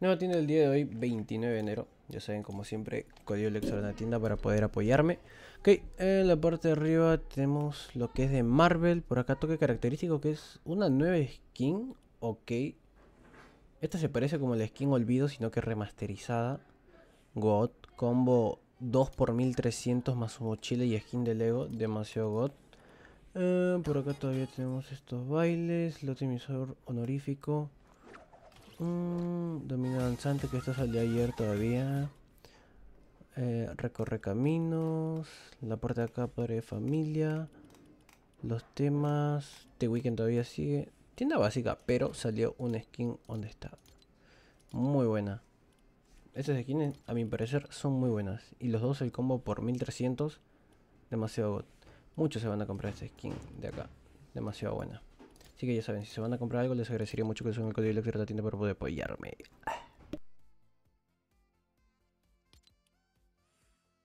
Nueva tienda del día de hoy, 29 de enero. Ya saben, como siempre, código Lexor en la tienda para poder apoyarme. Ok, en la parte de arriba tenemos lo que es de Marvel. Por acá toque característico que es una nueva skin. Ok. Esta se parece como la skin Olvido, sino que remasterizada. God, combo 2 por 1300 más su mochila y skin de Lego. Demasiado God. Eh, por acá todavía tenemos estos bailes. Lote emisor honorífico. Mm, Dominio danzante que esto salió ayer todavía. Eh, recorre caminos. La puerta de acá, padre de familia. Los temas. The Weekend todavía sigue. Tienda básica, pero salió un skin donde está. Muy buena. Estas skins, a mi parecer, son muy buenas. Y los dos, el combo por 1300. Demasiado. Muchos se van a comprar esta skin de acá. Demasiado buena. Así que ya saben, si se van a comprar algo, les agradecería mucho que usen el código de la tienda para poder apoyarme.